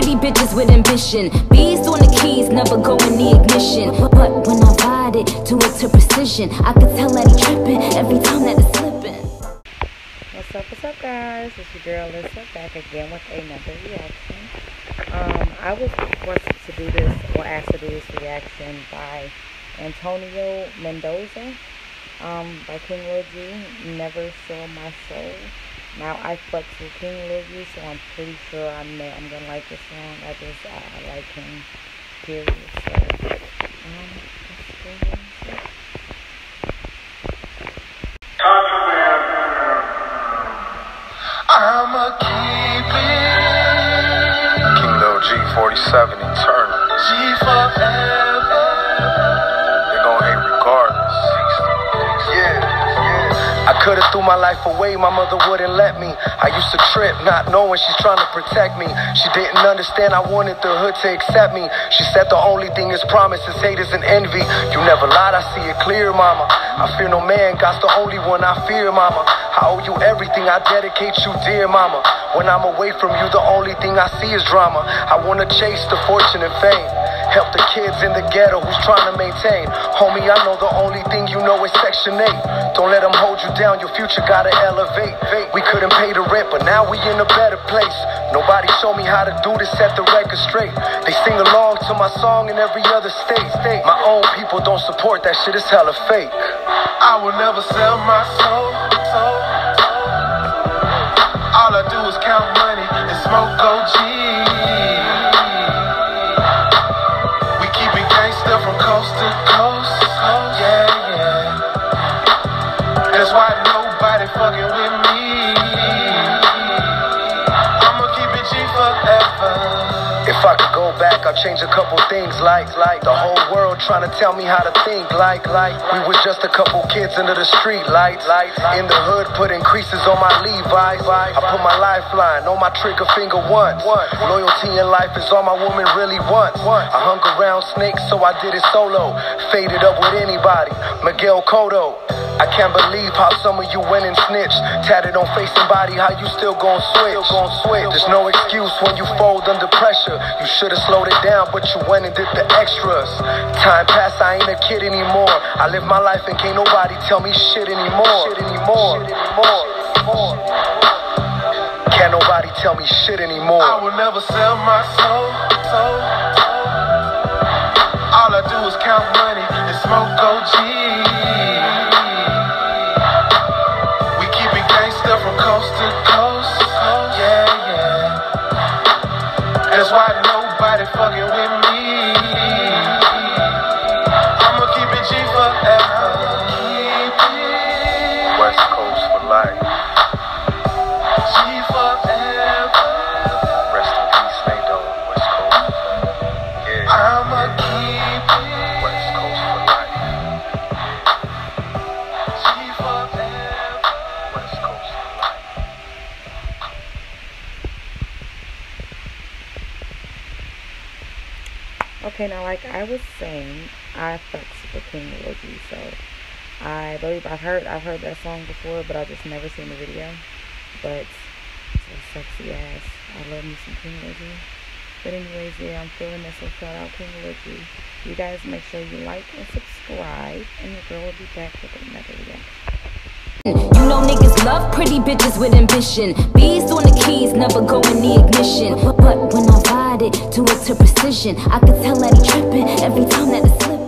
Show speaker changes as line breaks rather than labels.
pretty bitches with ambition. Bees on the keys, never go in the ignition. But, when I ride it, do it to precision. I can tell that he tripping every time that it's slipping.
What's up, what's up, guys? It's your girl Lissa back again with another reaction. Um, I was forced to do this, or asked to do this reaction by Antonio Mendoza um, by King Lil G. Never Sell My Soul. Now I fucks with King Lil G, so I'm pretty sure I'm I'm gonna like this song. I just I, I like him. Period. So um, let's go ahead and see.
I'ma keep it
King Lil G, 47, eternal. Could've threw my life away, my mother wouldn't let me. I used to trip, not knowing she's trying to protect me. She didn't understand I wanted the hood to accept me. She said the only thing is promise is haters and envy. You never lied, I see it clear, mama. I fear no man, God's the only one I fear, mama. I owe you everything, I dedicate you, dear mama. When I'm away from you, the only thing I see is drama. I wanna chase the fortune and fame. Help the kids in the ghetto who's trying to maintain. Homie, I know the only thing you know is Section 8. Don't let them hold you down, your future gotta elevate. We couldn't pay the rent, but now we in a better place. Nobody showed me how to do this, set the record straight. They sing along to my song in every other state. My own people don't support that shit, it's hella fake.
I will never sell my soul, fucking with me. I'ma keep it G forever.
If I could go back, I'd change a couple things like, like the whole world trying to tell me how to think like, like we was just a couple kids under the street lights, lights in the hood putting creases on my Levi's. I put my lifeline on my trigger finger once. Loyalty in life is all my woman really wants. I hung around snakes, so I did it solo. Faded up with anybody, Miguel Cotto. I can't believe how some of you went and snitched. Tatted on face and body, how you still gon' switch. There's no excuse when you fold under pressure. You should've slowed it down, but you went and did the extras. Time passed, I ain't a kid anymore. I live my life and can't nobody tell me shit anymore. Shit anymore. Shit anymore. Can't nobody tell me shit anymore.
I will never sell my soul. soul, soul. All I do is count money and smoke OG. Coast.
Okay, now like I was saying, I fucks with King G, so I believe I've heard I've heard that song before, but I've just never seen the video. But it's a sexy ass. I love me some King G. But anyways, yeah, I'm feeling this. So shout out King G. You guys make sure you like and subscribe, and your girl will be back with another reaction.
You know niggas love pretty bitches with ambition. Bees on the keys, never go in the ignition. But when I added to his to precision. I could tell that he tripping every time that it's slipped.